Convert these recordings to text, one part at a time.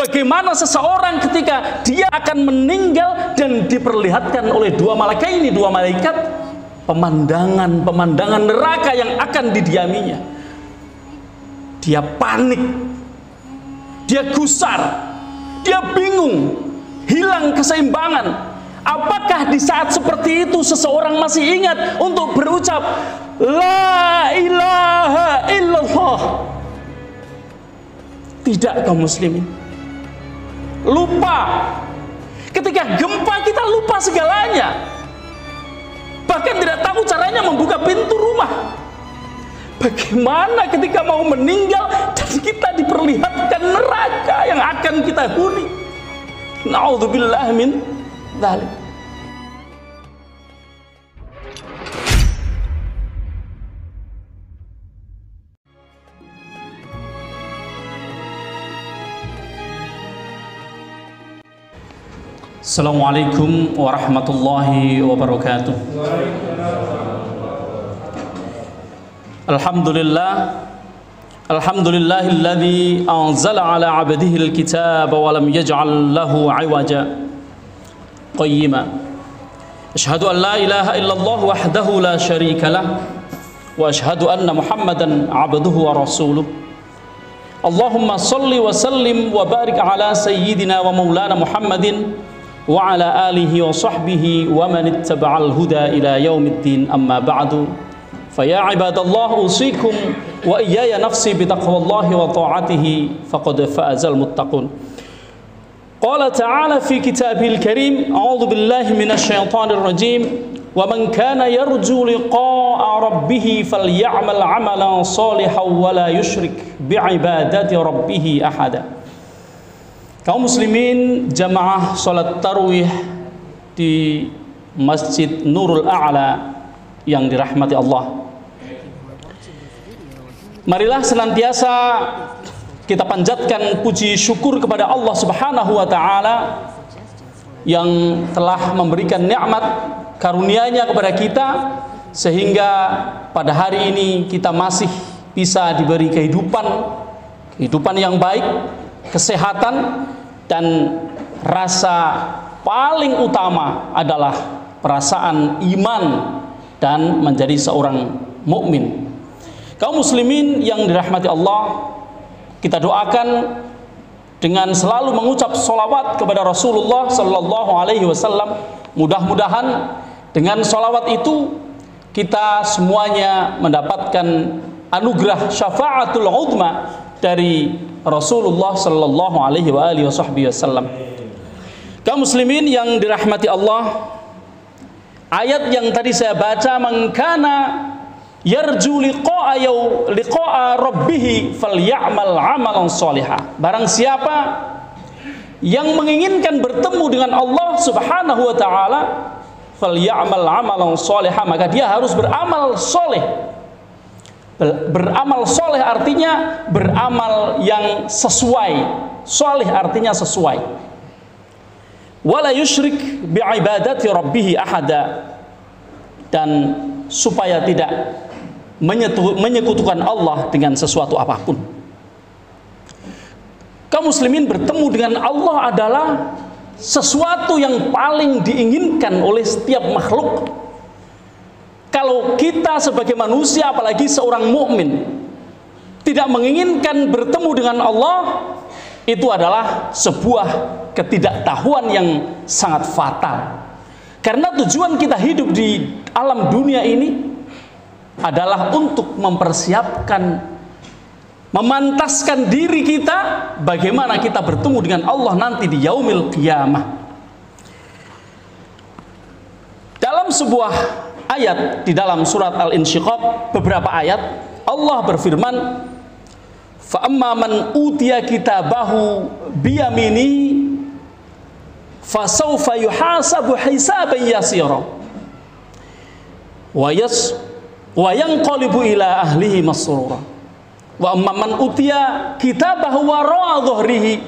bagaimana seseorang ketika dia akan meninggal dan diperlihatkan oleh dua malaikat ini dua malaikat pemandangan-pemandangan neraka yang akan didiaminya. Dia panik. Dia gusar. Dia bingung. Hilang keseimbangan. Apakah di saat seperti itu seseorang masih ingat untuk berucap La ilaha illallah Tidak kaum muslimin lupa. Ketika gempa kita lupa segalanya. Bahkan tidak tahu caranya membuka pintu rumah. Bagaimana ketika mau meninggal dan kita diperlihatkan neraka yang akan kita huni. Naudzubillah min. السلام عليكم ورحمة الله وبركاته الحمد لله الحمد لله الذي أنزل على عبده الكتاب ولم يجعل له عوجا قيما أشهد أن لا إله إلا الله وحده لا شريك له وأشهد أن محمدا عبده ورسوله اللهم صل وسلم وبارك على سيدنا ومولانا محمد وعلى آله وصحبه ومن اتبع الهدى إلى يوم الدين. أما بعد فيا عباد الله أوصيكم وإياي نفسي بتقوى الله وطاعته فقد فاز المتقون. قال تعالى في كتابه الكريم أعوذ بالله من الشيطان الرجيم ومن كان يرجو لقاء ربه فليعمل عملا صالحا ولا يشرك بعبادة ربه أحدا. Kaum muslimin jamaah salat tarawih di Masjid Nurul A'la yang dirahmati Allah. Marilah senantiasa kita panjatkan puji syukur kepada Allah Subhanahu wa taala yang telah memberikan nikmat karunia-Nya kepada kita sehingga pada hari ini kita masih bisa diberi kehidupan kehidupan yang baik, kesehatan dan rasa paling utama adalah perasaan iman dan menjadi seorang mukmin. Kaum muslimin yang dirahmati Allah, kita doakan dengan selalu mengucap solawat kepada Rasulullah Sallallahu Alaihi Wasallam. Mudah-mudahan dengan solawat itu kita semuanya mendapatkan anugerah syafaatul udma dari Rasulullah Sallallahu Alaihi Wasallam. Kaum muslimin yang dirahmati Allah, ayat yang tadi saya baca mengkana yarju liqa'a yaw liqa'a rabbih falyamal amalan sholiha. Barang siapa yang menginginkan bertemu dengan Allah Subhanahu wa taala falyamal amalan sholiha maka dia harus beramal soleh beramal soleh artinya beramal yang sesuai soleh artinya sesuai wala yusyrik bi'ibadati rabbih ahada dan supaya tidak menyekutukan Allah dengan sesuatu apa pun. Kaum muslimin bertemu dengan Allah adalah sesuatu yang paling diinginkan oleh setiap makhluk. Kalau kita sebagai manusia apalagi seorang mukmin tidak menginginkan bertemu dengan Allah, itu adalah sebuah ketidaktahuan yang sangat fatal. Karena tujuan kita hidup di alam dunia ini adalah untuk mempersiapkan memantaskan diri kita bagaimana kita bertemu dengan Allah nanti di yaumil qiyamah. Dalam sebuah ayat di dalam surat Al-Insyiqaq beberapa ayat Allah berfirman fa amma man utiya kitabahu biyamini fasawfa yuhasabu hisaban yasira wa yas wa yanqalibu ila ahlihi masrura. Wa amman utiya kitabahu wara'a dhahrihi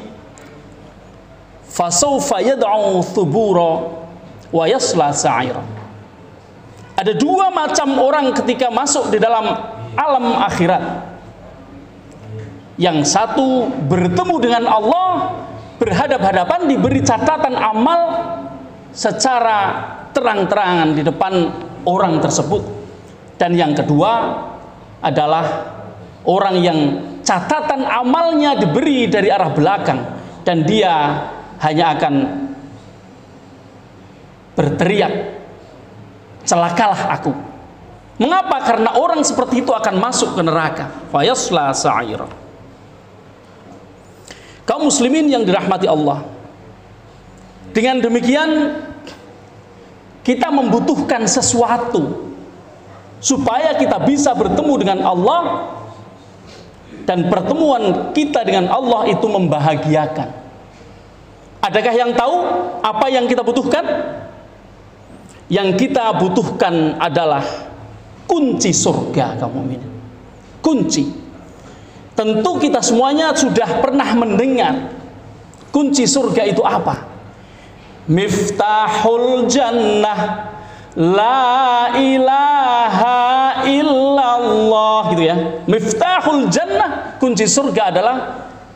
fasawfa yad'u thubura wa yasla sa'ira ada dua macam orang ketika masuk di dalam alam akhirat yang satu bertemu dengan Allah berhadap-hadapan diberi catatan amal secara terang-terangan di depan orang tersebut. Dan yang kedua adalah orang yang catatan amalnya diberi dari arah belakang dan dia hanya akan berteriak celakalah aku. Mengapa? Karena orang seperti itu akan masuk ke neraka. Fayasla sa'ira. Kaum muslimin yang dirahmati Allah. Dengan demikian kita membutuhkan sesuatu supaya kita bisa bertemu dengan Allah dan pertemuan kita dengan Allah itu membahagiakan. Adakah yang tahu apa yang kita butuhkan? Yang kita butuhkan adalah kunci surga kaum mukminin. Kunci. Tentu kita semuanya sudah pernah mendengar kunci surga itu apa? Miftahul jannah La ilaha illallah gitu ya. Miftahul jannah, kunci surga adalah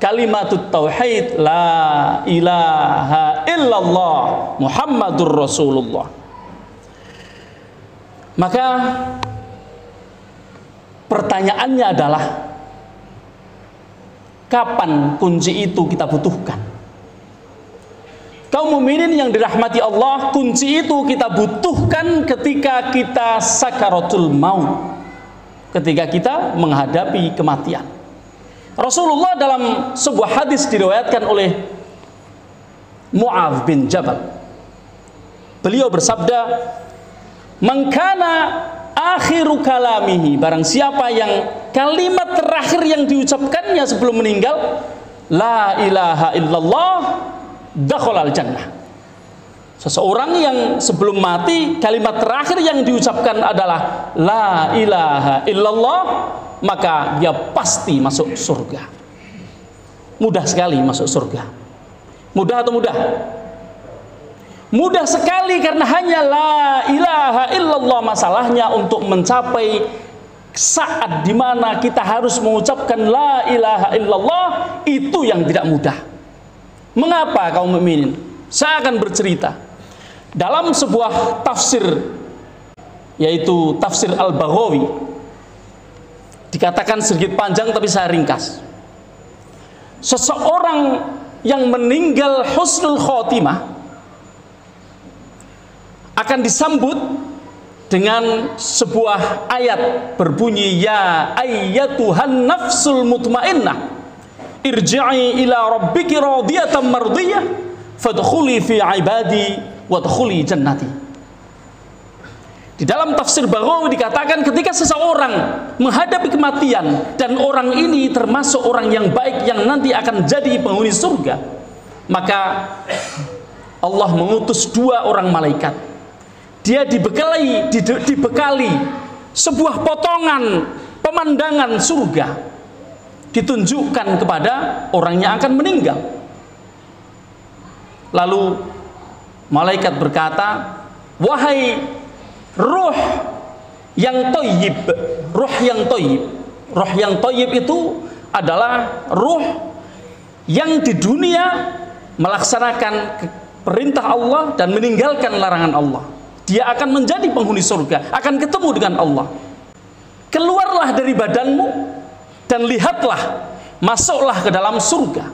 kalimat tauhid la ilaha illallah Muhammadur Rasulullah. Maka pertanyaannya adalah kapan kunci itu kita butuhkan? Kaum mukminin yang dirahmati Allah, kunci itu kita butuhkan ketika kita sakaratul maut. Ketika kita menghadapi kematian. Rasulullah dalam sebuah hadis diriwayatkan oleh Mu'adh bin Jabal. Beliau bersabda, "Mangkana akhiru kalamihi, barang siapa yang kalimat terakhir yang diucapkannya sebelum meninggal, la ilaha illallah dakhalal jannah. Seseorang yang sebelum mati kalimat terakhir yang diucapkan adalah la ilaha illallah maka dia pasti masuk surga. Mudah sekali masuk surga. Mudah atau mudah? Mudah sekali karena hanya la ilaha illallah masalahnya untuk mencapai saat di mana kita harus mengucapkan la ilaha illallah itu yang tidak mudah. Mengapa kaum mukminin? Saya akan bercerita. Dalam sebuah tafsir yaitu tafsir Al-Baghawi dikatakan sedikit panjang tapi saya ringkas. Seseorang yang meninggal husnul khotimah akan disambut dengan sebuah ayat berbunyi ya ayyatuhan nafsul mutmainnah irji'i ila rabbiki radiyatan mardiyah fadkhuli fi ibadi wadkhuli jannati di dalam tafsir Baghawi dikatakan ketika seseorang menghadapi kematian dan orang ini termasuk orang yang baik yang nanti akan jadi penghuni surga, maka Allah mengutus dua orang malaikat. Dia dibekali dibekali sebuah potongan pemandangan surga ditunjukkan kepada orang yang akan meninggal. Lalu malaikat berkata, "Wahai ruh yang toyib, ruh yang toyib, ruh yang toyib itu adalah ruh yang di dunia melaksanakan perintah Allah dan meninggalkan larangan Allah. Dia akan menjadi penghuni surga, akan ketemu dengan Allah. Keluarlah dari badanmu dan lihatlah masuklah ke dalam surga.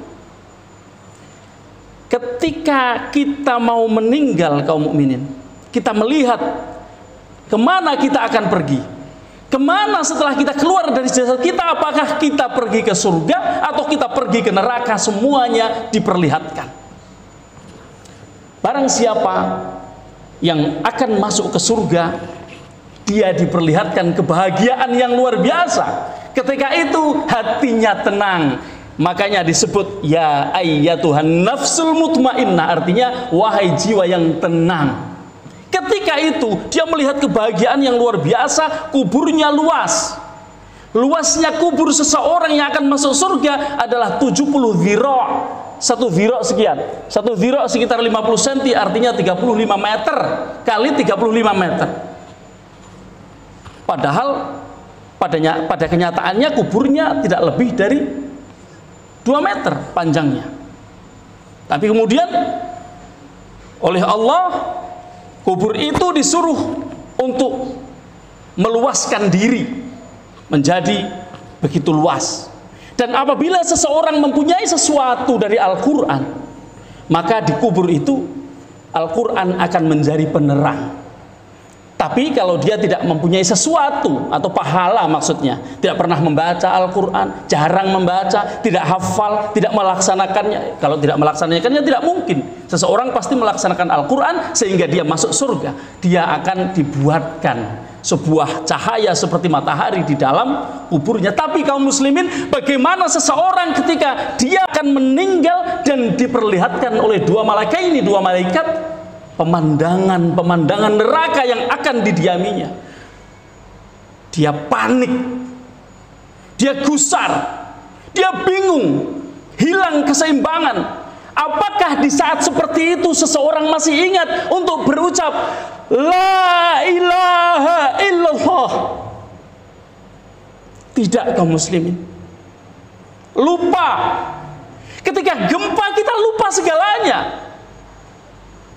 Ketika kita mau meninggal kaum mukminin kita melihat ke mana kita akan pergi. Ke mana setelah kita keluar dari jasad kita apakah kita pergi ke surga atau kita pergi ke neraka? Semuanya diperlihatkan. Barang siapa yang akan masuk ke surga dia diperlihatkan kebahagiaan yang luar biasa Ketika itu hatinya tenang. Makanya disebut ya ayyatuhan nafsul mutmainnah artinya wahai jiwa yang tenang. Ketika itu dia melihat kebahagiaan yang luar biasa, kuburnya luas. Luasnya kubur seseorang yang akan masuk surga adalah 70 zira' satu zira' sekian. Satu zira' sekitar 50 cm artinya 35 meter kali 35 meter. Padahal padanya pada kenyataannya kuburnya tidak lebih dari 2 meter panjangnya. Tapi kemudian oleh Allah kubur itu disuruh untuk meluaskan diri menjadi begitu luas. Dan apabila seseorang mempunyai sesuatu dari Al-Qur'an, maka di kubur itu Al-Qur'an akan menjadi penerang. Tapi kalau dia tidak mempunyai sesuatu atau pahala maksudnya, tidak pernah membaca Al-Quran, jarang membaca, tidak hafal, tidak melaksanakannya. Kalau tidak melaksanakannya tidak mungkin. Seseorang pasti melaksanakan Al-Quran sehingga dia masuk surga. Dia akan dibuatkan sebuah cahaya seperti matahari di dalam kuburnya. Tapi kaum muslimin, bagaimana seseorang ketika dia akan meninggal dan diperlihatkan oleh dua malaikat ini, dua malaikat pemandangan-pemandangan neraka yang akan didiaminya. Dia panik, dia gusar, dia bingung, hilang keseimbangan. Apakah di saat seperti itu seseorang masih ingat untuk berucap La ilaha illallah Tidak kaum muslimin Lupa Ketika gempa kita lupa segalanya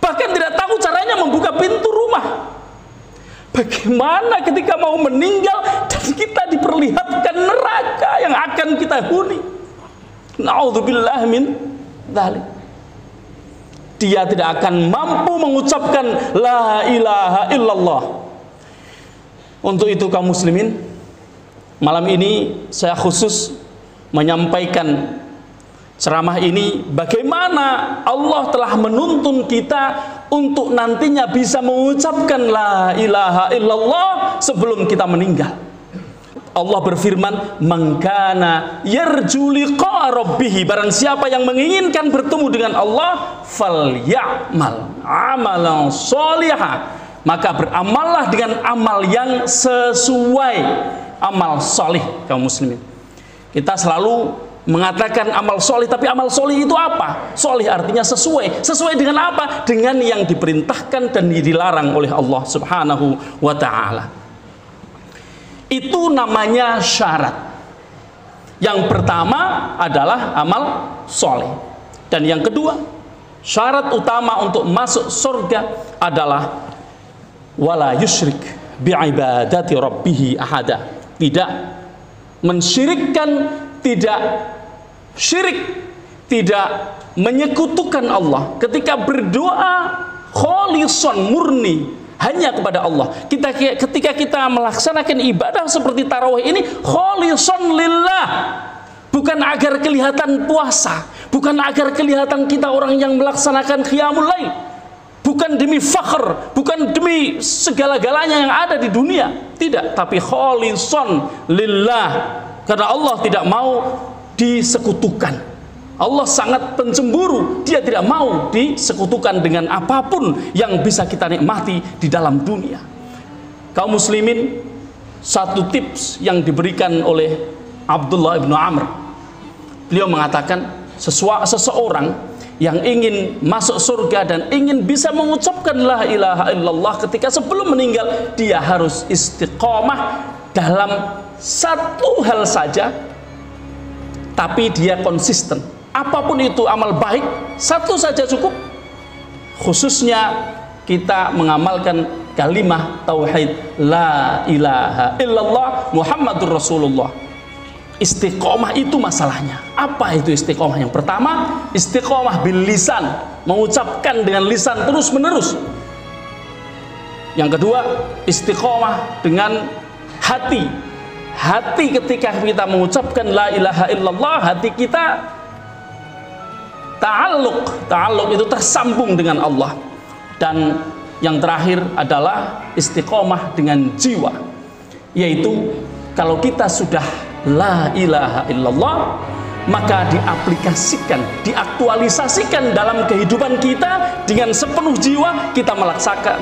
bahkan tidak tahu caranya membuka pintu rumah. Bagaimana ketika mau meninggal dan kita diperlihatkan neraka yang akan kita huni? Nauzubillah min. Dia tidak akan mampu mengucapkan la ilaha illallah. Untuk itu kaum muslimin, malam ini saya khusus menyampaikan Ceramah ini bagaimana Allah telah menuntun kita untuk nantinya bisa mengucapkan la ilaha illallah sebelum kita meninggal. Allah berfirman, "Mangkana yarju liqa rabbih." Barang siapa yang menginginkan bertemu dengan Allah, falyamal amalan sholiha. Maka beramallah dengan amal yang sesuai amal solih kaum muslimin. Kita selalu mengatakan amal solih tapi amal solih itu apa? solih artinya sesuai sesuai dengan apa? dengan yang diperintahkan dan dilarang oleh Allah subhanahu wa ta'ala itu namanya syarat. Yang pertama adalah amal soleh. Dan yang kedua syarat utama untuk masuk surga adalah wala yusyrik bi'ibadati rabbihi ahada. Tidak mensyirikkan tidak syirik, tidak menyekutukan Allah. Ketika berdoa kholisan murni hanya kepada Allah. Kita ketika kita melaksanakan ibadah seperti tarawih ini kholisan lillah. Bukan agar kelihatan puasa, bukan agar kelihatan kita orang yang melaksanakan qiyamul lail. Bukan demi fakhr, bukan demi segala-galanya yang ada di dunia. Tidak, tapi kholisan lillah karena Allah tidak mau disekutukan. Allah sangat pencemburu, dia tidak mau disekutukan dengan apa pun yang bisa kita nikmati di dalam dunia. Kaum muslimin, satu tips yang diberikan oleh Abdullah ibnu Amr. Beliau mengatakan seseorang yang ingin masuk surga dan ingin bisa mengucapkan la ilaha illallah ketika sebelum meninggal dia harus istiqomah dalam satu hal saja tapi dia konsisten apa pun itu amal baik satu saja cukup. Khususnya kita mengamalkan kalimah tauhid la ilaha illallah Muhammadur Rasulullah. Istiqomah itu masalahnya. Apa itu istiqomah? Yang pertama istiqomah bil lisan. Mengucapkan dengan lisan terus menerus. Yang kedua istiqomah dengan hati. Hati ketika kita mengucapkan la ilaha illallah hati kita ta'alluq. Ta'alluq itu tersambung dengan Allah. Dan yang terakhir adalah istiqomah dengan jiwa. Yaitu kalau kita sudah la ilaha illallah maka diaplikasikan, diaktualisasikan dalam kehidupan kita dengan sepenuh jiwa kita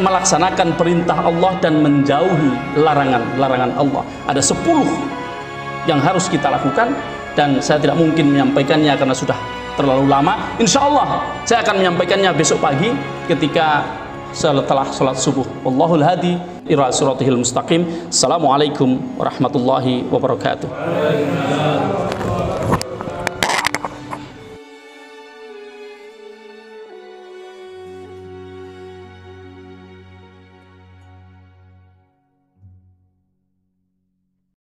melaksanakan perintah Allah dan menjauhi larangan-larangan Allah. Ada sepuluh yang harus kita lakukan dan saya tidak mungkin menyampaikannya karena sudah terlalu lama. Insya Allah saya akan menyampaikannya besok pagi ketika setelah sholat subuh. Wallahul hadi ila suratihil mustaqim. Assalamualaikum warahmatullahi wabarakatuh.